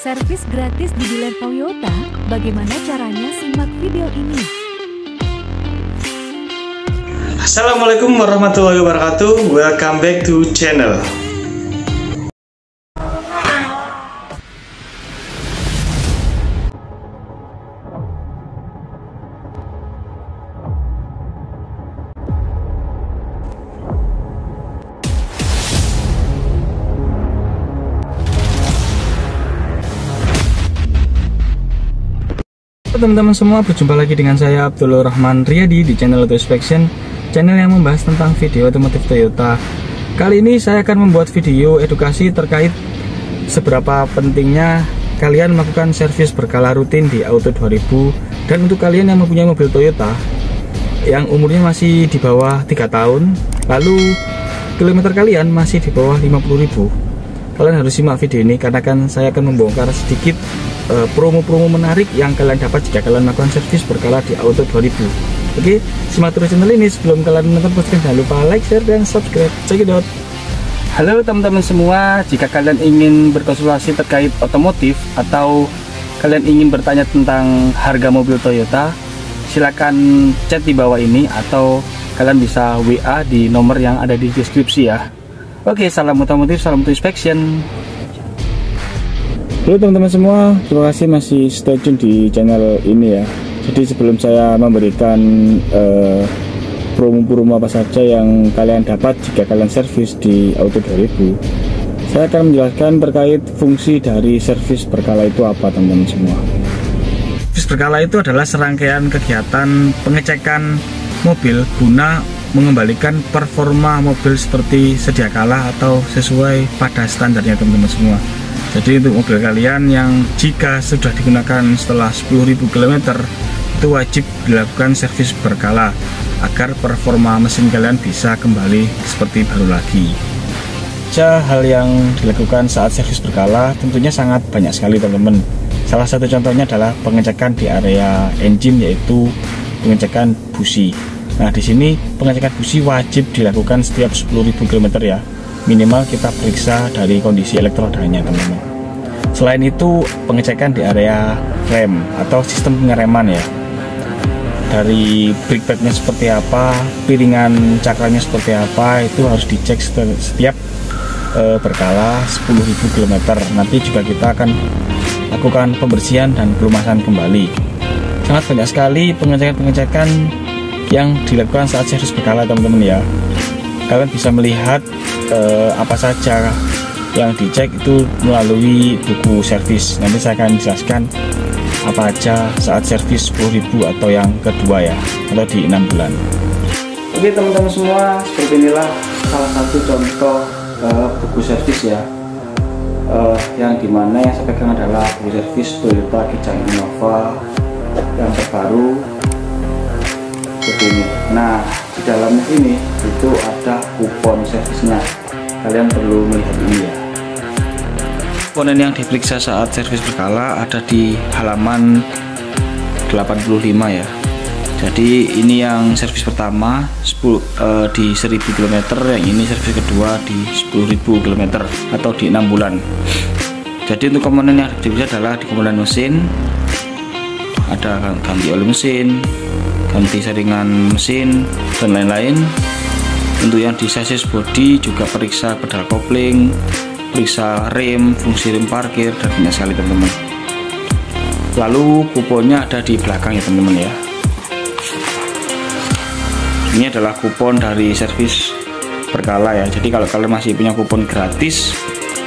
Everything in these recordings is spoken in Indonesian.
Servis gratis di dealer Toyota, bagaimana caranya simak video ini. Assalamualaikum warahmatullahi wabarakatuh. Welcome back to channel teman-teman semua berjumpa lagi dengan saya Abdul Rahman Riyadi di channel Auto Inspection channel yang membahas tentang video otomotif Toyota. Kali ini saya akan membuat video edukasi terkait seberapa pentingnya kalian melakukan servis berkala rutin di Auto 2000 dan untuk kalian yang mempunyai mobil Toyota yang umurnya masih di bawah 3 tahun lalu kilometer kalian masih di bawah 50.000 kalian harus simak video ini karena kan saya akan membongkar sedikit promo-promo uh, menarik yang kalian dapat jika kalian melakukan servis berkala di Auto 2000 Oke, simak terus channel ini. Sebelum kalian menonton postingan jangan lupa like, share, dan subscribe. Check it out. Halo teman-teman semua, jika kalian ingin berkonsultasi terkait otomotif atau kalian ingin bertanya tentang harga mobil Toyota silahkan chat di bawah ini atau kalian bisa WA di nomor yang ada di deskripsi ya. Oke, salam otomotif, salam auto inspection Halo teman-teman semua, terima kasih masih stay tune di channel ini ya. Jadi sebelum saya memberikan eh, promo-promo apa saja yang kalian dapat jika kalian servis di Auto 2000, saya akan menjelaskan terkait fungsi dari servis berkala itu apa teman-teman semua. Servis berkala itu adalah serangkaian kegiatan pengecekan mobil guna mengembalikan performa mobil seperti sedia kala atau sesuai pada standarnya teman-teman semua jadi untuk mobil kalian yang jika sudah digunakan setelah 10.000 km itu wajib dilakukan servis berkala agar performa mesin kalian bisa kembali seperti baru lagi. Saja hal yang dilakukan saat servis berkala tentunya sangat banyak sekali teman-teman. Salah satu contohnya adalah pengecekan di area engine yaitu pengecekan busi. Nah di sini pengecekan busi wajib dilakukan setiap 10.000 km ya minimal kita periksa dari kondisi elektrodanya teman-teman. Selain itu pengecekan di area rem atau sistem pengereman ya. Dari brake padnya seperti apa piringan cakranya seperti apa itu harus dicek setiap e, berkala 10.000 km nanti juga kita akan lakukan pembersihan dan pelumasan kembali. Sangat banyak sekali pengecekan-pengecekan yang dilakukan saat servis berkala teman-teman ya. Kalian bisa melihat eh, apa saja yang dicek itu melalui buku servis. Nanti saya akan jelaskan apa aja saat servis 10.000 atau yang kedua ya atau di enam bulan. Oke teman-teman semua seperti inilah salah satu contoh uh, buku servis ya. Uh, yang di mana yang saya pegang adalah buku servis Toyota Kijang Innova yang terbaru. Seperti ini. Nah di dalamnya ini itu ada komponen yang diperiksa saat servis berkala ada di halaman 85 ya. Jadi ini yang servis pertama 10, uh, eh, di 1000 km yang ini servis kedua di 10.000 km atau di enam bulan. Jadi untuk komponen yang diperiksa adalah di komponen mesin. Ada ganti oli mesin ganti saringan mesin dan lain-lain. Untuk yang di sasis body juga periksa pedal kopling periksa rem fungsi rem parkir dan banyak sekali teman-teman. Lalu kuponnya ada di belakang ya teman-teman ya. Ini adalah kupon dari servis berkala ya. Jadi kalau kalian masih punya kupon gratis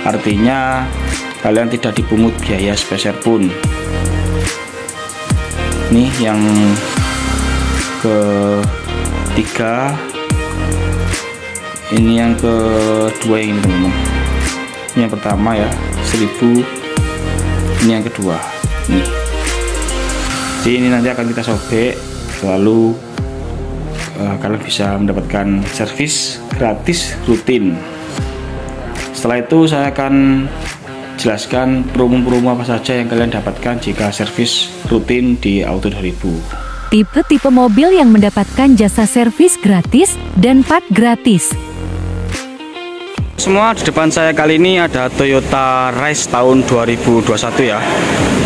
artinya kalian tidak dipungut biaya spesial pun. Ini yang ketiga. Ini yang kedua ini teman-teman ini yang pertama ya 1000 ini yang kedua nih jadi ini nanti akan kita sobek lalu uh, kalian bisa mendapatkan servis gratis rutin. Setelah itu saya akan jelaskan promo-promo apa saja yang kalian dapatkan jika servis rutin di Auto 2000 tipe-tipe mobil yang mendapatkan jasa servis gratis dan part gratis semua di depan saya kali ini ada Toyota Race tahun 2021 ya.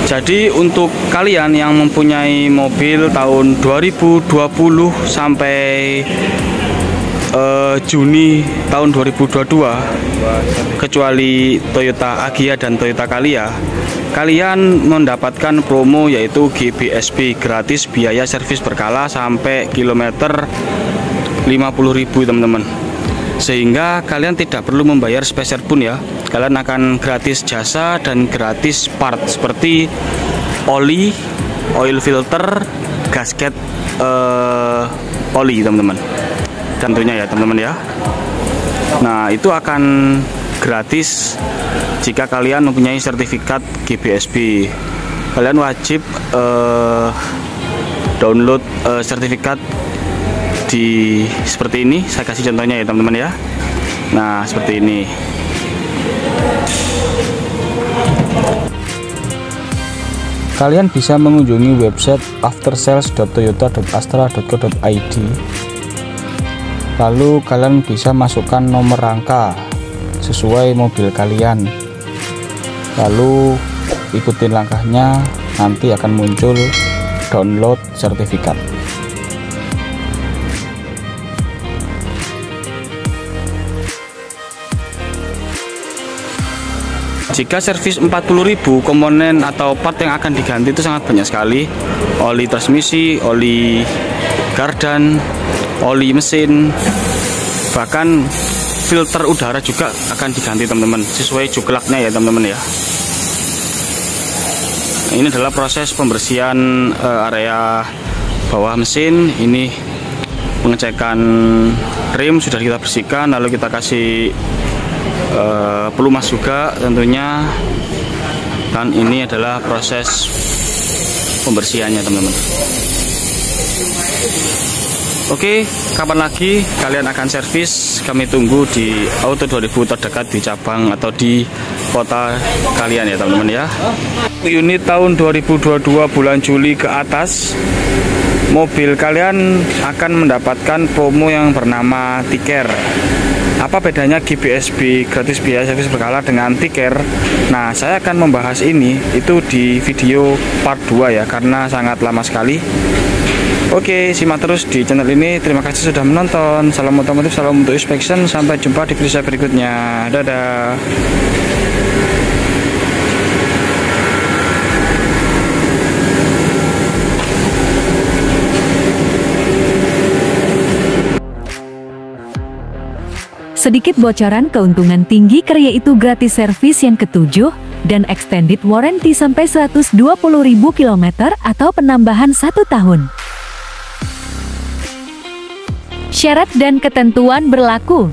Jadi untuk kalian yang mempunyai mobil tahun 2020 sampai uh, Juni tahun 2022 kecuali Toyota Agya dan Toyota Calya kalian mendapatkan promo yaitu GBSP gratis biaya servis berkala sampai kilometer 50.000 teman-teman sehingga kalian tidak perlu membayar spesial pun ya. Kalian akan gratis jasa dan gratis part seperti oli oil filter gasket uh, oli teman-teman. Tentunya ya teman-teman ya. Nah itu akan gratis jika kalian mempunyai sertifikat GBSB kalian wajib uh, download uh, sertifikat di seperti ini saya kasih contohnya ya teman-teman ya. Nah seperti ini. Kalian bisa mengunjungi website aftersales.toyota.astra.co.id lalu kalian bisa masukkan nomor rangka sesuai mobil kalian. Lalu ikutin langkahnya nanti akan muncul download sertifikat Jika servis 40.000 komponen atau part yang akan diganti itu sangat banyak sekali. Oli transmisi, oli gardan, oli mesin, bahkan filter udara juga akan diganti teman-teman sesuai cuklaknya ya teman-teman ya. Ini adalah proses pembersihan uh, area bawah mesin. Ini pengecekan rim sudah kita bersihkan lalu kita kasih uh, pelumas juga tentunya dan ini adalah proses pembersihannya teman-teman Oke, kapan lagi kalian akan servis? Kami tunggu di Auto 2000 terdekat di cabang atau di kota kalian ya teman-teman ya. Unit tahun 2022 bulan Juli ke atas mobil kalian akan mendapatkan promo yang bernama Tiker apa bedanya GBSB gratis biaya servis berkala dengan tiker nah saya akan membahas ini itu di video part 2 ya karena sangat lama sekali Oke, simak terus di channel ini. Terima kasih sudah menonton. Salam otomotif, salam untuk inspection. Sampai jumpa di video saya berikutnya. Dadah. Sedikit bocoran keuntungan tinggi karya itu gratis servis yang ketujuh dan extended warranty sampai 120.000 km atau penambahan satu tahun. Syarat dan ketentuan berlaku.